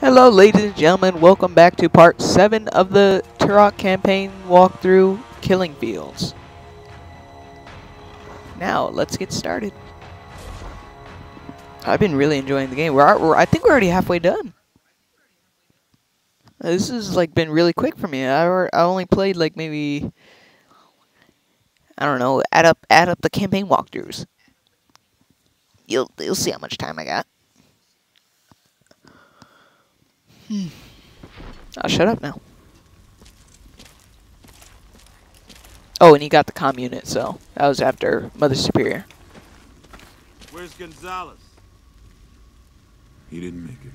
Hello ladies and gentlemen, welcome back to part 7 of the Turok campaign walkthrough Killing Fields. Now, let's get started. I've been really enjoying the game. We're, we're I think we're already halfway done. This has like been really quick for me. I, I only played like maybe I don't know, add up add up the campaign walkthroughs. You'll you'll see how much time I got. Hmm. I'll shut up now. Oh, and he got the comm unit, so that was after Mother Superior. Where's Gonzalez? He didn't make it.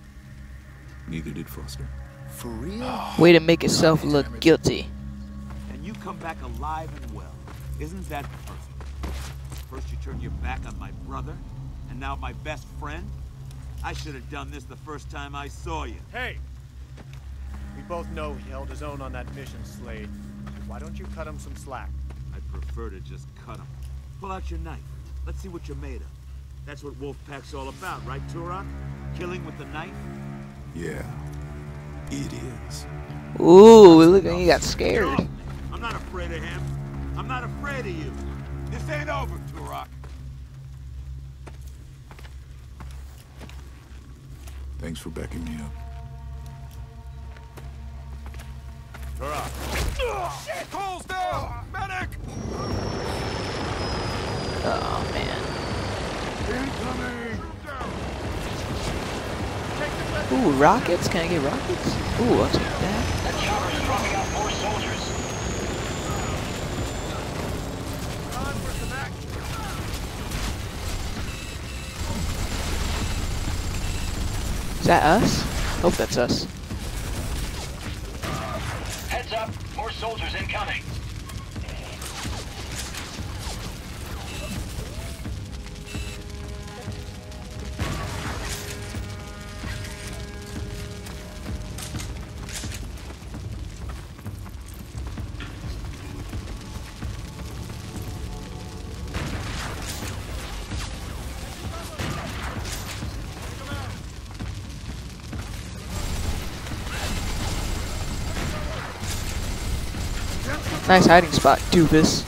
Neither did Foster. For real? Way to make yourself look guilty. And you come back alive and well. Isn't that perfect? First you turn your back on my brother, and now my best friend? I should have done this the first time I saw you. Hey! We both know he held his own on that mission, Slade. Why don't you cut him some slack? I'd prefer to just cut him. Pull out your knife. Let's see what you're made of. That's what Wolfpack's all about, right, Turok? Killing with the knife? Yeah, it is. Ooh, look, at he got scared. I'm not afraid of him. I'm not afraid of you. This ain't over, Turok. Thanks for backing me up. Turok. Shit! Cole's down! Medic! Oh man. Incoming! Ooh, rockets? Can I get rockets? Ooh, I'll take that. Is that us? Hope that's us. Heads up, more soldiers incoming. Nice hiding spot, doofus.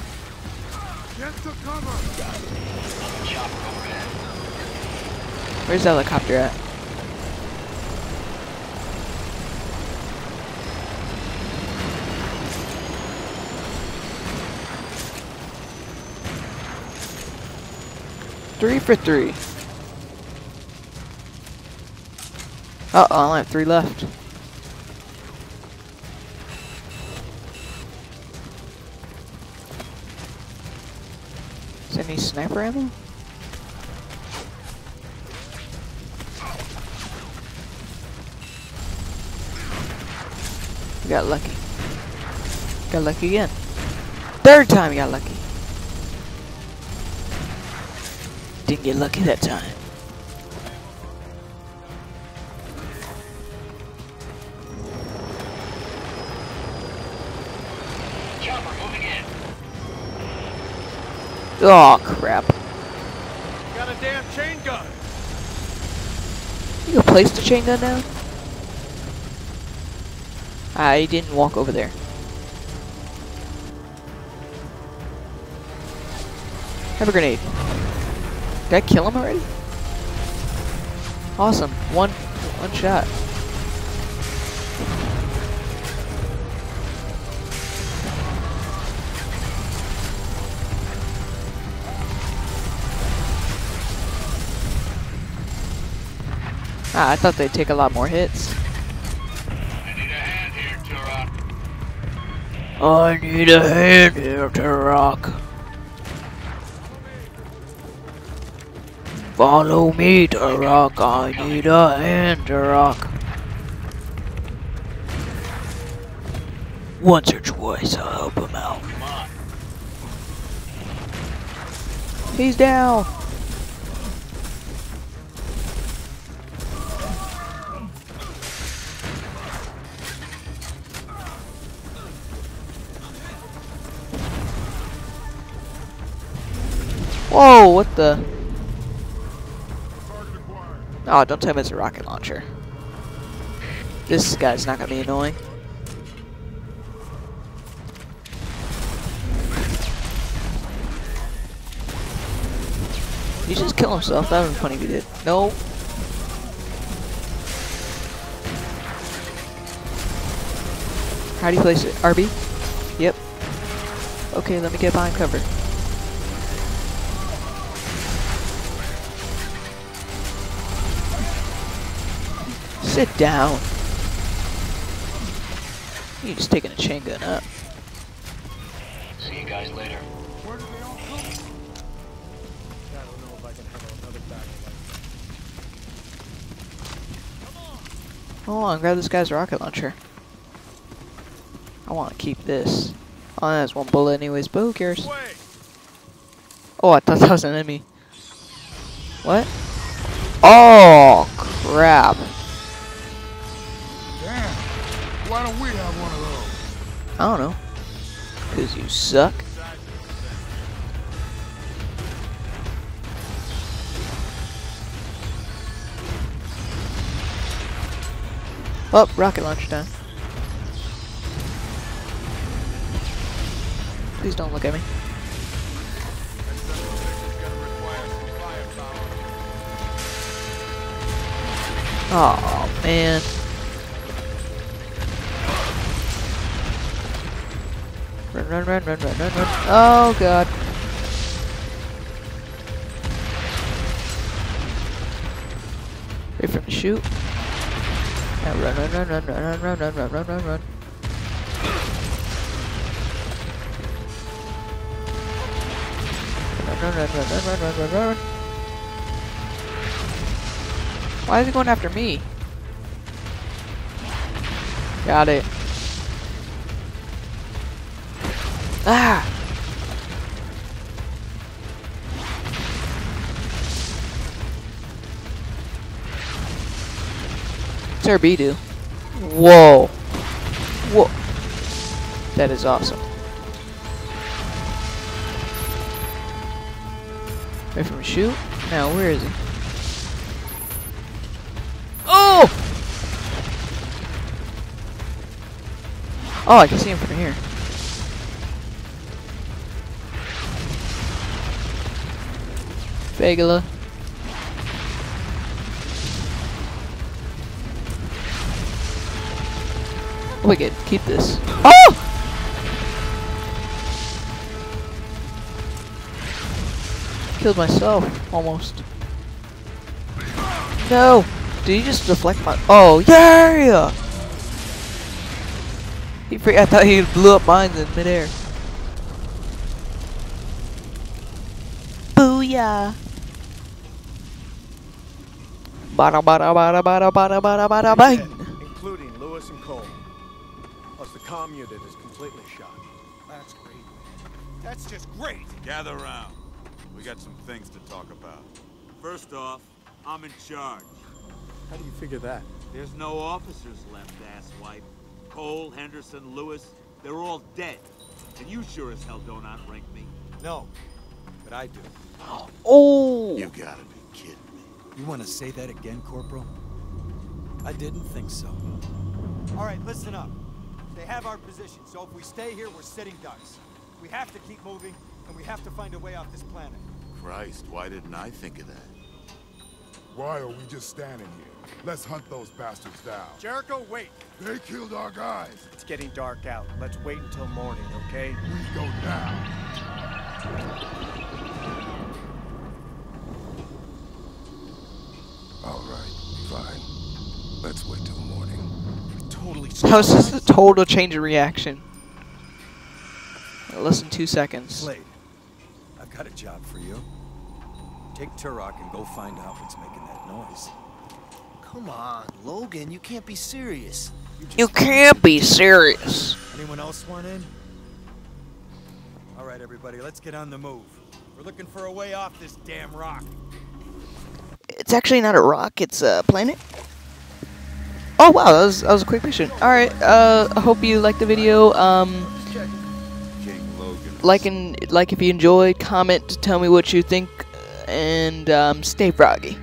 Where's the helicopter at? Three for three. Uh oh, I only have three left. Is any sniper ammo? We got lucky. Got lucky again. Third time got lucky. Didn't get lucky that time. Oh crap. Got a damn chain gun. You can place the chain gun now? I didn't walk over there. Have a grenade. Did I kill him already? Awesome. One one shot. Ah, I thought they'd take a lot more hits. I need a hand here, Turok. I need a hand here Turok. Follow me Turok. I need a hand Turok. Once or twice, I'll help him out. He's down. Whoa, what the? Oh, don't tell me it's a rocket launcher. This guy's not gonna be annoying. He just kill himself. That would be funny if he did. No. How do you place it? RB? Yep. Okay, let me get behind cover. Sit down. You just taking a chain gun up. See you guys later. I don't know if I can handle another battle like Hold on, grab this guy's rocket launcher. I want to keep this. Oh, that's one bullet anyways, but who cares? Oh, I thought that was an enemy. What? Oh, crap. Why don't we have one of those? I don't know. Because you suck. Oh, rocket launcher time. Please don't look at me. Oh man. Run, run, run, run, run, run. Oh god. Wait for him to shoot. Now run, run, run, run, run, run, run, run, run, run, run. Run, run, run, run, run, run, run, run, run. Why is he going after me? Got it. Ah! What's RB do? Whoa. Whoa. That is awesome. Wait from shoot? Now, where is he? Oh! Oh, I can see him from here. Vagula. Wicked, keep this. Oh! Killed myself, almost. No! Did you just deflect my- Oh, yeah! He I thought he blew up mines in midair. Booyah! Bada bada bada bada bada bada bada bang! Including Lewis and Cole. Plus the comm unit is completely shot. That's great. That's just great! Gather around. We got some things to talk about. First off, I'm in charge. How do you figure that? There's no officers left, asswipe. Cole, Henderson, Lewis, they're all dead. And you sure as hell don't outrank me. No, but I do. Oh! You gotta be me. You want to say that again, Corporal? I didn't think so. All right, listen up. They have our position, so if we stay here, we're sitting ducks. We have to keep moving, and we have to find a way off this planet. Christ, why didn't I think of that? Why are we just standing here? Let's hunt those bastards down. Jericho, wait! They killed our guys. It's getting dark out. Let's wait until morning, okay? We go down. All right, fine. Let's wait till morning. Totally. That was just a total change of reaction. Less than two seconds. Slade, I've got a job for you. Take Turok and go find out what's making that noise. Come on, Logan, you can't be serious. You can't be serious. Anyone else want in? All right, everybody, let's get on the move. We're looking for a way off this damn rock. It's actually not a rock, it's a planet. Oh wow, that was, that was a quick mission. Alright, uh, I hope you liked the video. Um, like and like if you enjoyed, comment to tell me what you think, and um, stay froggy.